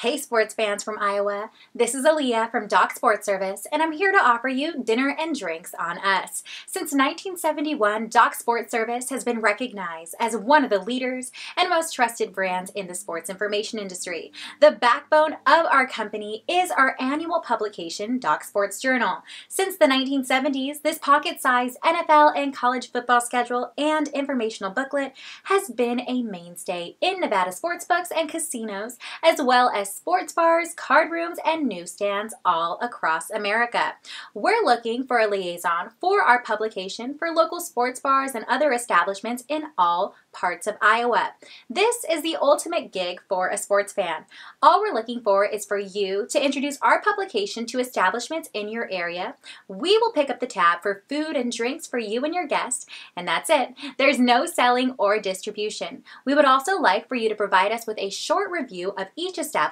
Hey sports fans from Iowa, this is Aaliyah from Doc's Sports Service and I'm here to offer you dinner and drinks on us. Since 1971, Doc's Sports Service has been recognized as one of the leaders and most trusted brands in the sports information industry. The backbone of our company is our annual publication, Doc's Sports Journal. Since the 1970s, this pocket-sized NFL and college football schedule and informational booklet has been a mainstay in Nevada sportsbooks and casinos as well as sports bars, card rooms, and newsstands all across America. We're looking for a liaison for our publication for local sports bars and other establishments in all parts of Iowa. This is the ultimate gig for a sports fan. All we're looking for is for you to introduce our publication to establishments in your area. We will pick up the tab for food and drinks for you and your guests, and that's it. There's no selling or distribution. We would also like for you to provide us with a short review of each establishment,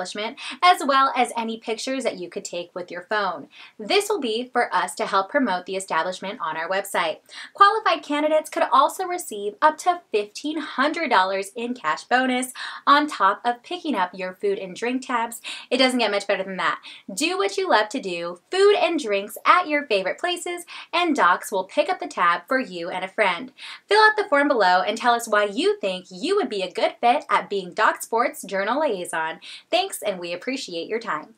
as well as any pictures that you could take with your phone. This will be for us to help promote the establishment on our website. Qualified candidates could also receive up to $1,500 in cash bonus on top of picking up your food and drink tabs. It doesn't get much better than that. Do what you love to do, food and drinks at your favorite places, and Docs will pick up the tab for you and a friend. Fill out the form below and tell us why you think you would be a good fit at being Doc Sports Journal Liaison. Thanks, and we appreciate your time.